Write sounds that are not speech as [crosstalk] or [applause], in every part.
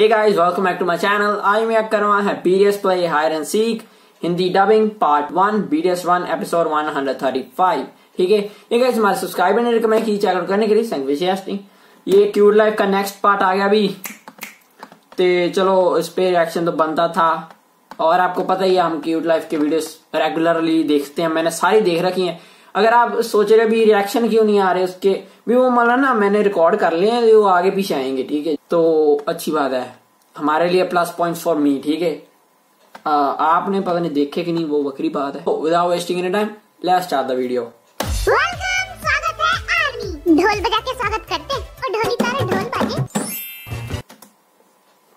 Hey guys, welcome back to my channel. I am है BDS Play Hide and Seek. BDS one episode 135 ठीक है? ये guys हमारे subscriber ने recommend की करने के लिए संग ये क्यूट लाइफ का नेक्स्ट पार्ट आ गया अभी। तो चलो इस पे रिएक्शन तो बनता था। और आपको पता ही है हम क्यूट लाइफ के वीडियोस रेगुलरली देखते हैं। मैंने सारी देख रखी हैं। अगर आप सोच रहे भी रिएक्शन क्यों नहीं आ रहे उसके भी वो मतलब ना मैंने रिकॉर्ड कर लिए हैं वो आगे पीछे आएँगे ठीक है? तो अच्छी बात है। हमारे लिए प्लस पॉइंट फॉर मी ठीक है? आपने पता नहीं देखे कि नहीं वो बकरी बात है। Without wasting any time let's start the video ढोल बजा के स्वागत करते और ढोली तारे ढोल बाजे।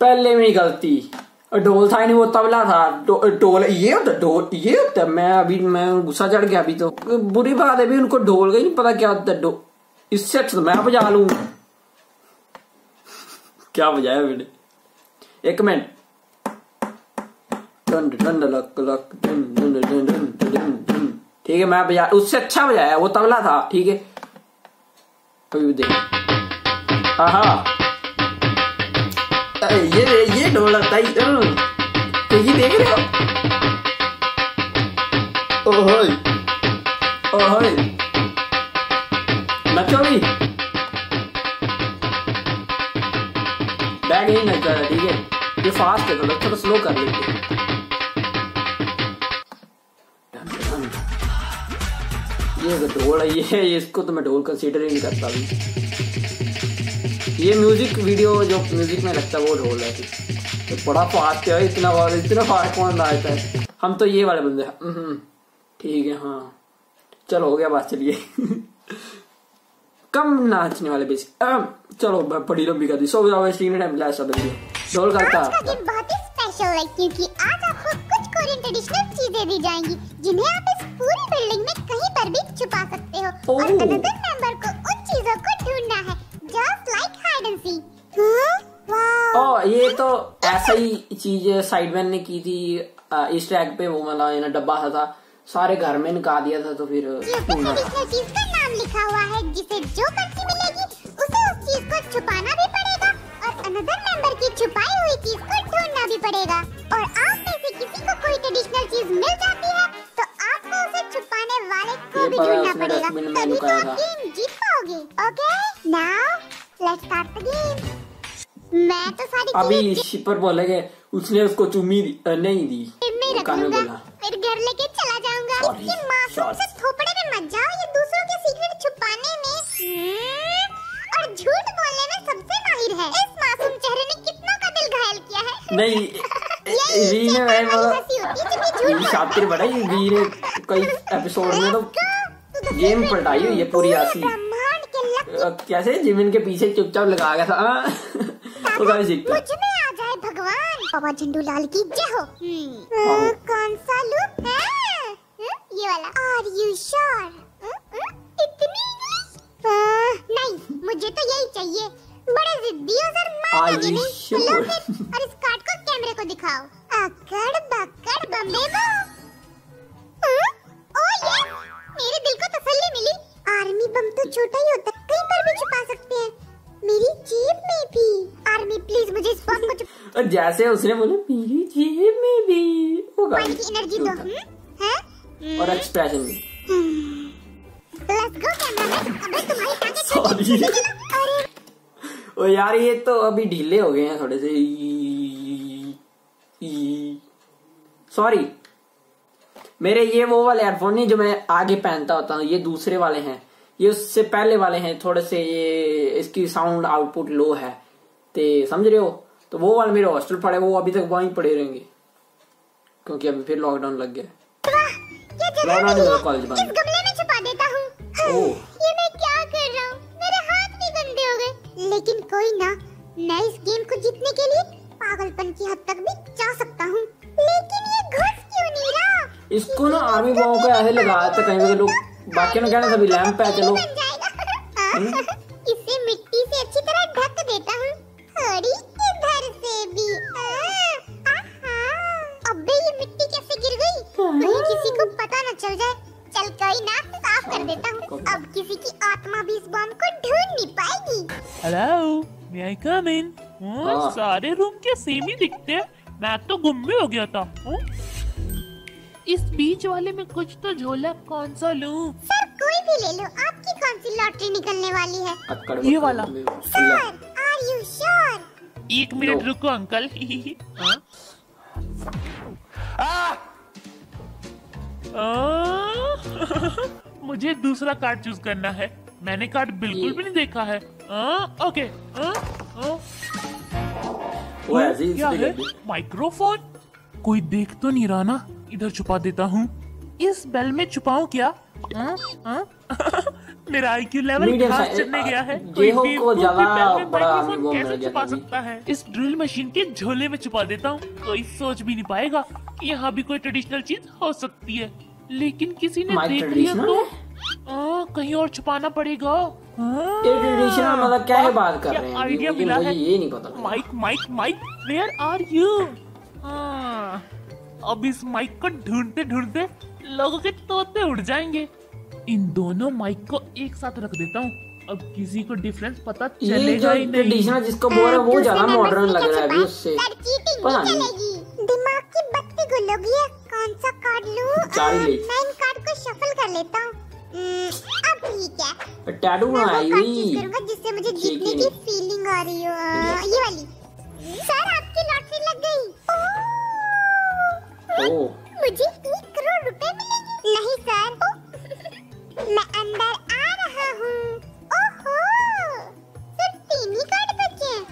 पहले मेरी गलती। ढोल था नहीं, वो तबला था। ढोल ये होता ढोल ये होता, मैं अभी, मैं गुस्सा चढ़ गया अभी तो। बुरी बात है भी, उनको ढोल का ही नहीं पता क्या होता है इससे अच्छा तो मैं बजा लू। क्या बजाया मैंने? एक मिनट। ठीक है, मैं बजा, उससे अच्छा बजाया, वो तबला था, ठीक है। अभी भी देख। ये ये ढोल था तो ये देख रहे हो ओहोय ओहोय नचो भी बैग नहीं नच रहा ठीक है ये फास्ट है थोड़ा थोड़ा स्लो कर लेते ये ढोल है ये इसको तो मैं ढोल कंसीडर ही नहीं करता अभी ये म्यूज़िक वीडियो जो म्यूज़िक में लगता है वो ढोल है। तो बड़ा फास्ट है इतना इतना फास्ट कौन लाता है? हम तो ये वाले बंदे हैं। हम्म, ठीक है हाँ। चलो हो गया बात चलिए। कम नाचने वाले बेसिक चलो बड़ी लंबी कर दी। सो टाइम लास्ट ढोल करता बहुत ही स्पेशल है क्योंकि आज आपको कुछ कोरियन ट्रेडिशनल चीज़ें दी जाएँगी जिन्हें आप इस पूरी बिल्डिंग में कहीं पर भी छुपा सकते हो। और अनदर मेंबर को उन चीज़ों को तो ऐसा ही चीज़ साइडमैन ने की थी इस ट्रैक पे वो मतलब डब्बा था सारे घर में निकाल दिया था तो फिर चीज़ नाम लिखा हुआ है जिसे जो पर्ची मिलेगी उसे उस चीज़ को छुपाना भी पड़ेगा और अनदर मेंबर की छुपाई हुई चीज़ को ढूंढना भी पड़ेगा। और आप में से किसी को कोई ट्रेडिशनल चीज़ मिल जाती है तो आपको उसे छुपाने वाले को भी ढूंढना पड़ेगा। तभी तो आप गेम जीत पाओगे okay now let's start the game मैं तो सारी अभी शिपर बोलेगे उसने उसको चुम्मी नहीं दी। मैं फिर घर लेके चला जाऊँगा। इसकी मासूम से थोपड़े में मत जाओ ये दूसरों के सीक्रेट छुपाने में। हम्म, और झूठ बोलने में सबसे माहिर है। इस मासूम चेहरे ने कितना का दिल घायल किया है। नहीं [laughs] बोला शातिर बड़ा ही कई एपिसोड में तो गेम पलटाई हुई है पूरी आसी कैसे? जिमिन के पीछे चुपचाप लगा गया था। तो गाइस देखते मुझमें आ जाए भगवान। बाबा झंडू लाल की जय हो। हम्म। कौन सा लुक है? ये वाला। आर यू श्योर इतनी नहीं। मुझे तो यही चाहिए। बड़े जिद्दी हो सर मान लगे नहीं लो फिर। और इस कार्ड को कैमरे को दिखाओ। अकड़ बकड़ बम्बे वो ओ ये मेरे दिल को तसल्ली मिली। आर्मी बम तो छोटा ही होता जैसे उसने बोला मेरी जेब में भी होगा। एनर्जी दो हैं? और एक्सप्रेशन भी सॉरी ओ यार ये तो अभी ढीले हो गए हैं थोड़े से। सॉरी मेरे ये वो वाले एयरफोन नहीं जो मैं आगे पहनता होता हूँ ये दूसरे वाले हैं। ये उससे पहले वाले हैं थोड़े से ये इसकी साउंड आउटपुट लो है। ते समझ रहे हो? तो वो वाले मेरे हॉस्टल पड़े वो अभी तक वहीं पड़े रहेंगे। क्योंकि अभी फिर लॉकडाउन लग गया। लॉकडाउन कॉलेज बंद ये मैं क्या कर रहा हूँ? मेरे हाथ भी गंदे हो गए। लेकिन कोई ना मैं इस गेम को जीतने के लिए पागलपन की हद तक भी जा सकता हूँ। लेकिन ये घुस क्यों नहीं रहा? इसको ना आर्मी बॉम्ब को ऐसे लगाया था कहीं पे लोग बाकी ने कहना सभी लैंप पे चलो। हम्म। [laughs] इसे मिट्टी आई कम इन। सारे रूम के सेम ही दिखते हैं मैं तो गुम भी हो गया था हाँ? इस बीच वाले में कुछ तो झोला कौन सा लूँ सर कोई भी ले लो आपकी कौन सी लॉटरी निकलने वाली है ये वाला। सर आर यू श्योर एक मिनट रुको अंकल [laughs] हाँ? आ? [laughs] मुझे दूसरा कार्ड चूज़ करना है मैंने कार्ड बिल्कुल भी नहीं देखा है आ? ओके आ? क्या है? माइक्रोफोन कोई देख तो नहीं रहा ना? इधर छुपा देता हूँ। इस बेल में छुपाऊं क्या? हाँ? हाँ? [laughs] मेरा आईक्यू लेवल घास गया है। कोई को भी माइक्रोफोन कैसे छुपा सकता है? इस ड्रिल मशीन के झोले में छुपा देता हूँ कोई सोच भी नहीं पाएगा। कि यहाँ भी कोई ट्रेडिशनल चीज़ हो सकती है। लेकिन किसी ने देख लिया तो आ, कहीं और छुपाना पड़ेगा। ये ट्रेडिशनल मतलब क्या है बात कर रहे हैं? आइडिया मिला है? ये नहीं पता Mike Mike Mike where are you हाँ, अब इस माइक को ढूंढते ढूंढते लोगों के तोते उड़ जाएँगे। इन दोनों माइक को एक साथ रख देता हूँ। अब किसी को डिफरेंस पता चलेगा ही नहीं। ट्रेडिशनल जिसको बोल रहे हैं वो ज़्यादा मॉडर्न लग रहा है अभी उससे। पता नहीं। दिमाग की बत्ती गुल होगी है। कौन सा कार्ड लूँ? ही। मैं इन कार्ड को शफल कर लेता हूँ है। टैटू बनाई हुई जिससे मुझे जीतने की। फीलिंग आ रही हो। ये वाली। सर आपकी लॉटरी लग गई। ओ। मुझे एक करोड़ रुपए मिलेंगे। नहीं सर। मैं अंदर आ रहा हूँ। ओहो। सिर्फ़ तीन ही कार्ड बचे हैं।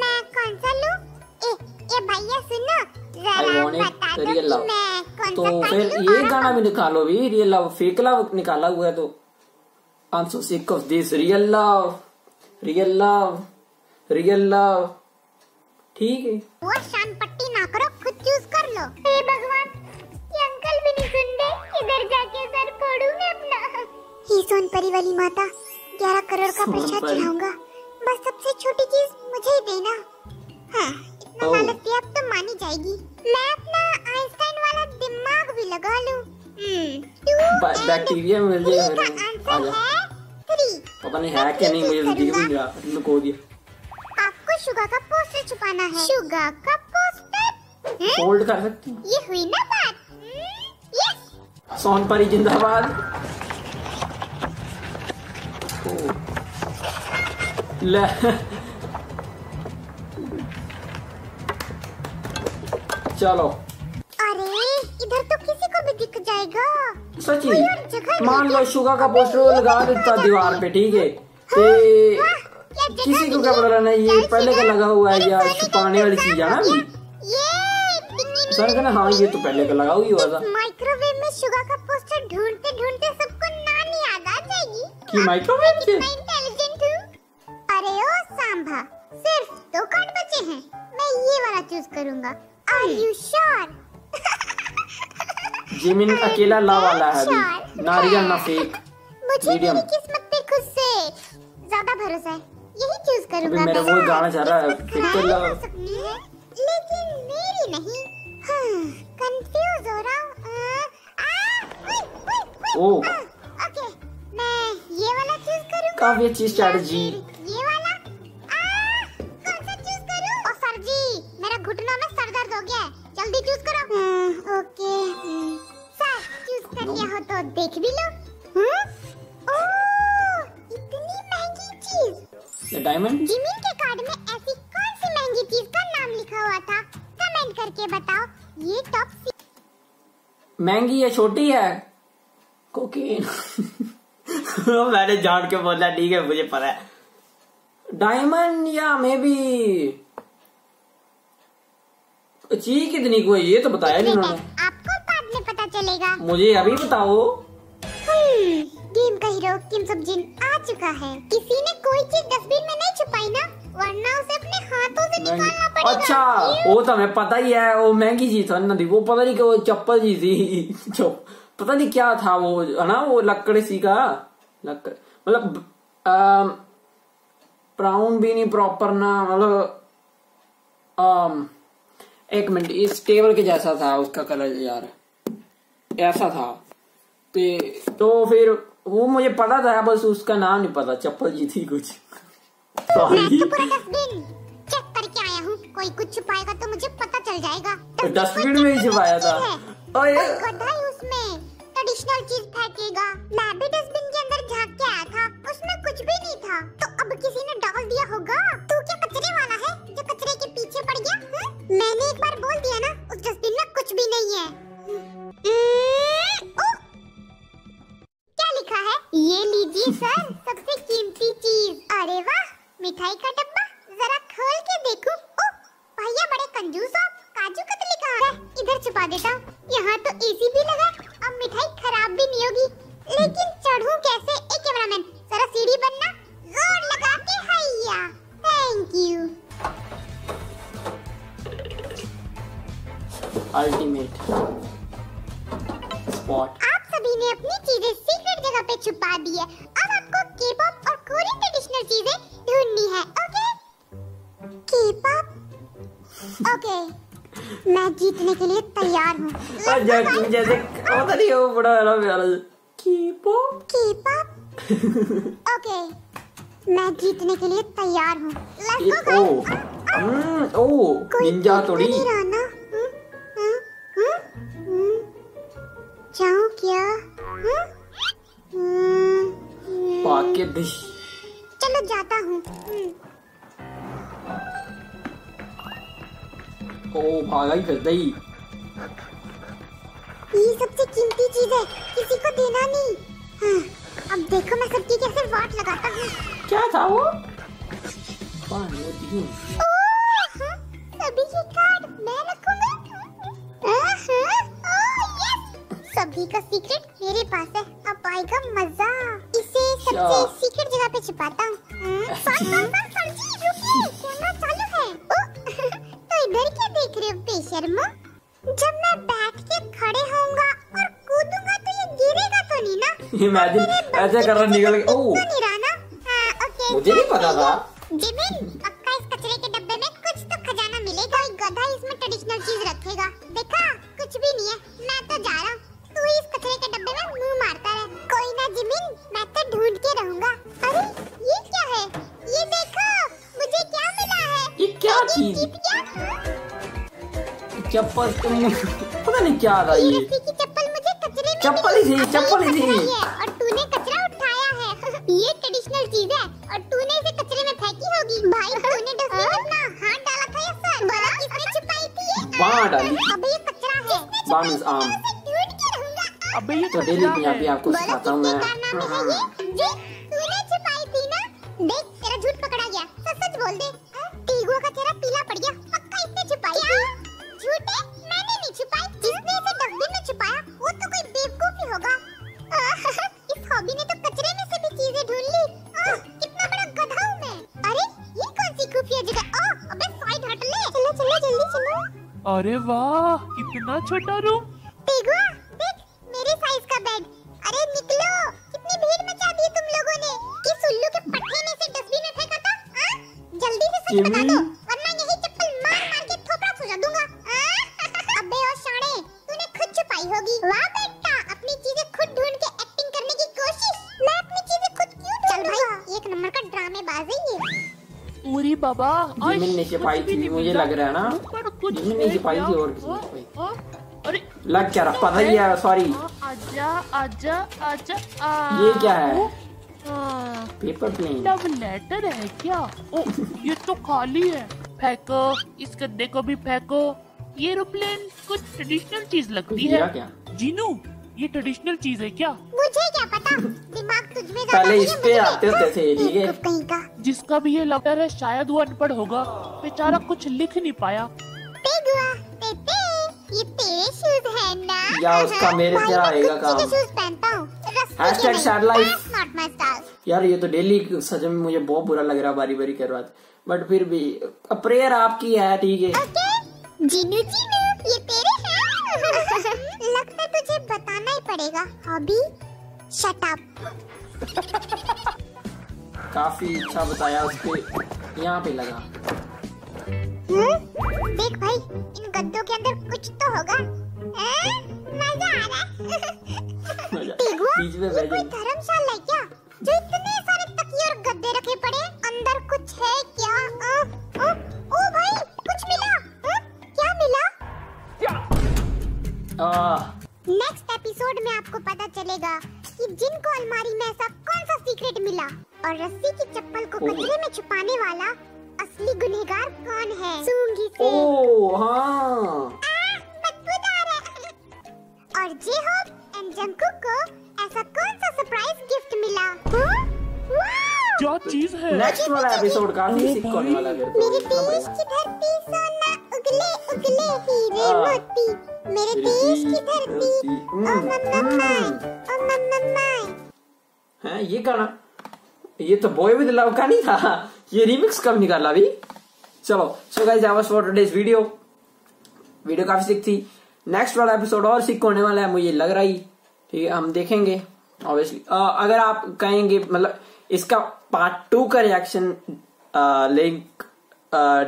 मैं कौन सा लूँ? ए ए भैया सुनो। जरा बता दो कि मैं तो फिर ये गाना भी निकालो भी रियल लव फेक लव निकाला हुआ है तो। So sick of this real love real love real love ठीक है। वो शान पट्टी ना करो खुद चूज़ कर लो। हे भगवान ये अंकल भी नहीं सुन रहे। इधर जाके सर फोड़ू मैं अपना। ही सोन परी वाली माता ग्यारह करोड़ का प्रसाद चढ़ाऊँगा। बस सबसे छोटी चीज़ मुझे ही देना। हाँ इतना लालच दिया अब तो मानी जाएगी। बैक्टीरिया मिल का। मेरे आजा पता नहीं है क्या नहीं मुझे दिख भी नहीं रहा लुको दिया। आपको शुगर का पोस्टर छुपाना है। शुगर का पोस्टर हैं? फोल्ड कर सकती हूँ। ये हुई ना बात। हम्म, यस सोनपरी जिंदाबाद। ले। चलो। अरे इधर तो दिख जाएगा। सची जगह मान लो है। शुगर का पोस्टर लगा देता दीवार पे ठीक है? हाँ, ते किसी को क्या पता नहीं ये पहले का लगा हुआ है या छुपाने वाली चीज़ है ना हो। सर कहना हाँ ये तो पहले का लगा हुआ हुआ था। माइक्रोवेव में शुगर का पोस्टर ढूंढते ढूंढते सबको नानी याद आ जाएगी। कि माइक्रोवेव से? इंटेलिजेंट हूँ। अरे ओ सांभा सिर्फ़ दो कार्ड बचे हैं। मैं ये वाला चूज़ करूँगा। आर यू श्योर जिमिन अकेला ला वाला है अभी नारियल ना फेक मुझे मेरी किस्मत पे खुद से ज़्यादा भरोसा है। यही चूज़ करूँगा मेरा मैं। वो गाना चल रहा है, फिर तो लव। हो है लेकिन मेरी नहीं। कंफ्यूज हो रहा हूँ। उई, ओह। आ, ओके मैं ये वाला चूज़ करूँगा। काफ़ी अच्छी स्ट्रैटेजी या फिर ये वाला। आ, कौन सा चूज़ करूँ? ओ सर जी मेरा घुटनों में सर दर्द हो गया है। जल्दी चूज़ करो। हाँ, ओके तो देख भी लो। हम्म? ओह, इतनी महँगी चीज़। डायमंड जिमिन के कार्ड में ऐसी कौन सी महँगी चीज़ का नाम लिखा हुआ था? कमेंट करके बताओ। ये टॉप महँगी है छोटी है? कोकीन [laughs] मैंने जान के बोला ठीक है मुझे पता है। डायमंड या मे बी चीज़ कितनी को है ये तो बताया नहीं उन्होंने। पता मुझे अभी बताओ। गेम का हीरो किम सब जिन आ चुका है। किसी ने कोई चीज़ डस्टबिन में नहीं छुपाई ना वरना उसे अपने हाथों से निकालना पड़ेगा। अच्छा वो तो हमें पता ही है वो महँगी चीज़ था ना वो पता नहीं वो चप्पल जी थी। [laughs] जो पता नहीं क्या था वो है ना वो लकड़ सी का? लकड़ मतलब ब्राउन भी नहीं प्रॉपर ना मतलब एक मिनट इस टेबल के जैसा था उसका कलर यार। ऐसा था। ते तो फिर वो मुझे पता था बस उसका नाम नहीं पता चप्पल जी थी कुछ। तो डस्टबिन चेक करके आया हूँ। कोई कुछ छुपाएगा तो मुझे पता चल जाएगा। तो डस्टबिन में ही छुपाया था। और उसमें ट्रेडिशनल चीज़ फेंकेगा। मैं भी डस्टबिन के अंदर झाँक के आया था। उसमें कुछ भी नहीं था। तो अब किसी ने डाल दिया होगा? तू क्या कचरे वाला है? जो कचरे के पीछे पड़ गया हुँ? मैंने एक बार बोल दिया ना उस डस्टबिन में कुछ भी नहीं है। ये लीजिए सर सबसे कीमती चीज़। अरे वाह मिठाई का डब्बा जरा खोल के देखूँ। ओ भैया बड़े कंजूस हो काजू कतली कहाँ है? इधर छुपा देता हूँ। यहाँ तो एसी भी लगा अब मिठाई खराब भी नहीं होगी। लेकिन चढ़ूं कैसे? ए कैमरामैन जरा सीढ़ी बनना। ज़ोर लगा के हैया। थैंक यू अल्टीमेट स्पॉट आप सभी ने अपनी चीज़ें जगह पे छुपा दी है। अब आपको के-पॉप और कोरियन ट्रेडिशनल चीज़ें ढूंढनी है ओके के-पॉप ओके मैं जीतने के लिए तैयार हूँ। और जैसे जैसे पता नहीं वो बड़ा वाला प्यारा कीपो के-पॉप ओके मैं जीतने के लिए तैयार हूँ। Let's go O hmm, O ninja थोड़ी। नहीं रहा ना? हम्म, हम्म, हम्म। जाऊँ क्या? हम्म? पाके डिश चलो जाता हूँ। हम्म। ओ भागा ही फिरता ही। ये सबसे कीमती चीज़ है। किसी को देना नहीं। हाँ, अब देखो मैं सबकी कैसे वाट लगाता हूँ। क्या था वो? दी हाँ, के कार्ड मैं रखूँगा। हाँ, हाँ! सभी का सीक्रेट मेरे पास है। अब आएगा मज़ा। इसे सबसे सीक्रेट जगह पे छिपाता हूँ। [laughs] हाँ, रुकिए, कैमरा चालू है। ओह, [laughs] तो इधर क्या देख रहे हो बेशर्मो? जब मैं बैठ के खड़े होऊँगा और कूदूँगा तो ये गिरेगा तो नहीं ना? [laughs] इमेजिन ऐसे कर रहा निकल ओ तो नहीं रहा ना हाँ, ओके मुझे नहीं पता था। क्या चीज़? चप्पल तुम पता नहीं क्या था ये ये। रस्सी की चप्पल मुझे कचरे में चप्पल ही थी, चप्पल ही थी। और तूने कचरा उठाया है। [laughs] ये ट्रेडिशनल चीज़ है और तूने इसे कचरे में फेंकी होगी। भाई तूने डस्टबिन में हाथ डाला था या सर बोला किसने छुपाई थी ये? डाली। अबे ये कचरा है। आम। अबे ये तो डेली कचरा पंजाबी है आपको सिखाता हूँ मैं। अरे वाह कितना छोटा रूम टीगुआ देख मेरे साइज़ का बेड अरे निकलो कितनी भीड़ मचा दी तुम लोगों ने। किस उल्लू के पट्टे ने इसे डस्टबिन में फेंका था हाँ? जल्दी से सच बता दो वरना यही चप्पल मार मार के थोपड़ा सुझा दूँगा हाँ? [laughs] अबे ओ शाणे तूने खुद छुपाई होगी। वाह बेटा अपनी चीज़ें खुद ढूंढ के एक्टिंग करने की कोशिश। मैं अपनी चीज़ें खुद क्यों चल भाई [laughs] एक नंबर का ड्रामेबाज है ये। पूरी बाबा जिमिन छिपाई थी, मुझे लग रहा है ना। कुछ जिमिन ने है थी और किसी अरे लग क्या रहा? पता ही है। सॉरी हाँ, आजा आजा आजा ये क्या है? हाँ, पेपर प्लेन लव लेटर है क्या? ओ ये तो खाली है। फेंको इस गद्दे को भी फेंको। ये एरोप्लेन कुछ ट्रेडिशनल चीज़ लगती है। क्या? जीनू ये ट्रेडिशनल चीज़ है क्या? मुझे क्या पता? दिमाग तुझ में ज़्यादा पहले इस है, पे आते होते थे ठीक है? जिसका भी ये लेटर है शायद वो अनपढ़ होगा। बेचारा कुछ लिख नहीं पाया। पेपे ये तेरे शूज़ है ना? या उसका मेरे से आएगा काम। शूज़ पहनता हूँ। not my style. यार ये तो डेली सच में मुझे बहुत बुरा लग रहा बारी बारी करवा बट फिर भी प्रेयर आपकी है ठीक है। जीनू जीनू ये तेरे हैं। [laughs] लगता है तुझे बताना ही पड़ेगा। हॉबी शट अप काफ़ी अच्छा बताया उसके। यहाँ पे लगा। देख भाई इन गद्दों के अंदर कुछ तो होगा। मज़ा आ रहा है। कोई धर्मशाला क्या? जो इतने सारे तकिए और गद्दे रखे पड़े अंदर कुछ है क्या? ओ, ओ, ओ भाई कुछ मिला। क्या मिला? क्या? नेक्स्ट एपिसोड में आपको पता चलेगा कि जिनको अलमारी में ऐसा कौन सा सीक्रेट मिला और रस्सी की चप्पल को गद्दे में छुपाने वाला असली गुनहगार कौन है? सूँगी से। ओ हाँ। आह, और जे होप एंड जंकुक को ऐसा कौन सा सरप्राइज़ गिफ्ट मिला? हाँ? क्या चीज़ है? नेक्स्ट वाला एपिसोड काफ़ी ओ सिक वाला मेरे देश की धरती सोना उगले उगले हीरे हाँ। मोती। मेरे देश की धरती। ओ हम्म, मम्मा हम्म। ओ मम्मा हैं ये गाना ये तो बॉय विद लव का नहीं था। ये रिमिक्स कब निकाला अभी? चलो so guys that was for today's video video काफ़ी सिक थी। नेक्स्ट वाला एपिसोड और सिक होने वाला है, मुझे लग रहा ही। ठीक है, हम देखेंगे ऑब्वियसली अगर आप कहेंगे मतलब इसका पार्ट टू का रिएक्शन लिंक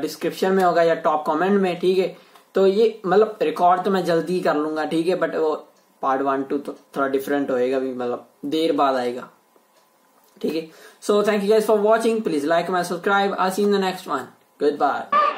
डिस्क्रिप्शन में होगा या टॉप कमेंट में, ठीक है? तो ये मतलब रिकॉर्ड तो मैं जल्दी ही कर लूँगा, ठीक है? बट वो पार्ट वन टू तो थोड़ा डिफरेंट होएगा भी मतलब देर बाद आएगा। ठीक है। So thank you guys for watching please like my subscribe I see in the next one good bye